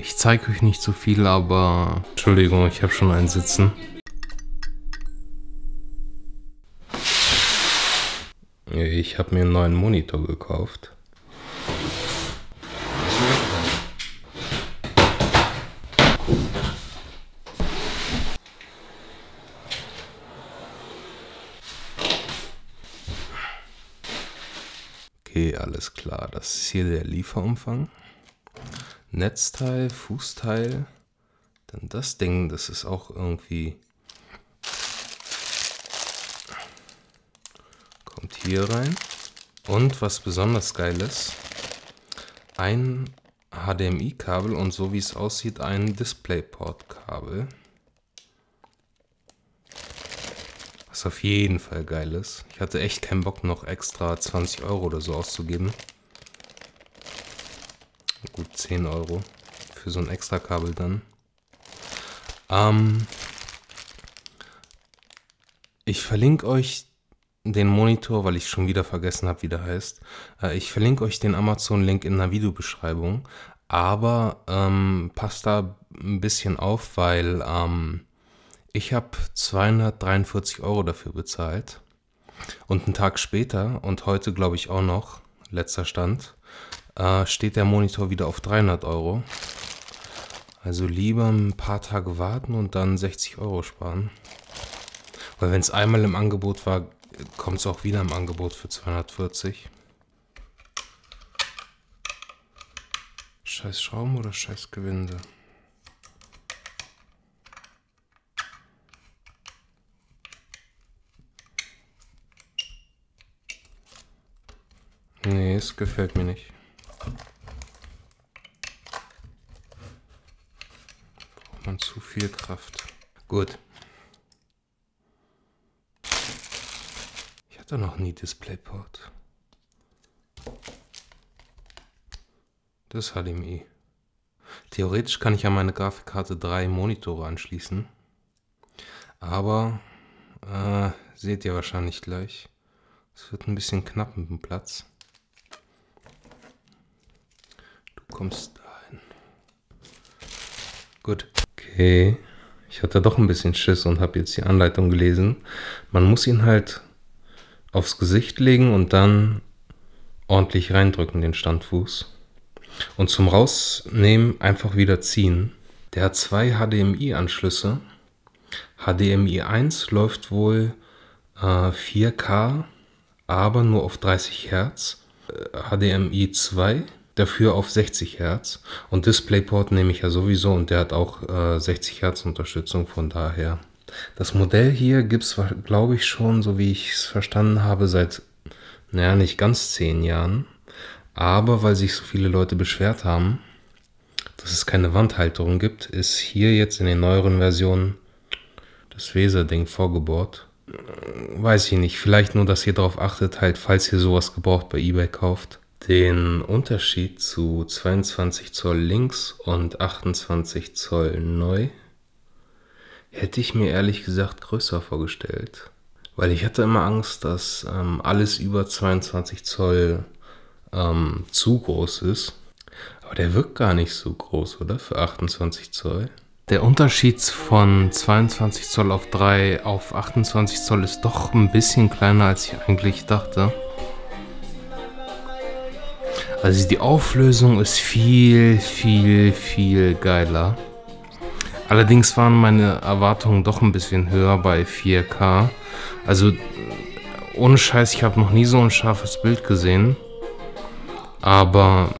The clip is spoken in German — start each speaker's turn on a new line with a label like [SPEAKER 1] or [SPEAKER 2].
[SPEAKER 1] Ich zeige euch nicht so viel, aber Entschuldigung, ich habe schon einen sitzen. Ich habe mir einen neuen Monitor gekauft. Okay, alles klar. Das ist hier der Lieferumfang. Netzteil, Fußteil. Dann das Ding, das ist auch irgendwie... Kommt hier rein. Und was besonders geil ist, ein HDMI-Kabel und so wie es aussieht, ein DisplayPort-Kabel. Was auf jeden Fall geil ist. Ich hatte echt keinen Bock, noch extra 20 Euro oder so auszugeben. Gut 10 Euro für so ein extra Kabel dann. Ähm, ich verlinke euch den Monitor, weil ich schon wieder vergessen habe, wie der heißt. Äh, ich verlinke euch den Amazon-Link in der Videobeschreibung. Aber ähm, passt da ein bisschen auf, weil ähm, ich habe 243 Euro dafür bezahlt. Und einen Tag später, und heute glaube ich auch noch, letzter Stand, äh, steht der Monitor wieder auf 300 Euro. Also lieber ein paar Tage warten und dann 60 Euro sparen. Weil wenn es einmal im Angebot war, kommt es auch wieder im Angebot für 240. Scheiß Schrauben oder scheiß Gewinde? Nee, es gefällt mir nicht. Man zu viel Kraft. Gut. Ich hatte noch nie DisplayPort. Das HDMI. Theoretisch kann ich an meine Grafikkarte drei Monitore anschließen. Aber äh, seht ihr wahrscheinlich gleich. Es wird ein bisschen knapp mit dem Platz. kommst dahin. Gut. Okay. Ich hatte doch ein bisschen Schiss und habe jetzt die Anleitung gelesen. Man muss ihn halt aufs Gesicht legen und dann ordentlich reindrücken, den Standfuß. Und zum Rausnehmen einfach wieder ziehen. Der hat zwei HDMI-Anschlüsse. HDMI 1 läuft wohl äh, 4K, aber nur auf 30 Hertz. HDMI 2 dafür auf 60 Hertz. Und DisplayPort nehme ich ja sowieso und der hat auch äh, 60 Hertz Unterstützung, von daher. Das Modell hier gibt es, glaube ich, schon, so wie ich es verstanden habe, seit, naja, nicht ganz 10 Jahren. Aber weil sich so viele Leute beschwert haben, dass es keine Wandhalterung gibt, ist hier jetzt in den neueren Versionen das Weser-Ding vorgebohrt. Weiß ich nicht, vielleicht nur, dass ihr darauf achtet, halt, falls ihr sowas gebraucht bei eBay kauft den Unterschied zu 22 Zoll links und 28 Zoll neu hätte ich mir ehrlich gesagt größer vorgestellt. Weil ich hatte immer Angst, dass ähm, alles über 22 Zoll ähm, zu groß ist. Aber der wirkt gar nicht so groß, oder? Für 28 Zoll. Der Unterschied von 22 Zoll auf 3 auf 28 Zoll ist doch ein bisschen kleiner, als ich eigentlich dachte. Also die Auflösung ist viel, viel, viel geiler. Allerdings waren meine Erwartungen doch ein bisschen höher bei 4K. Also ohne Scheiß, ich habe noch nie so ein scharfes Bild gesehen. Aber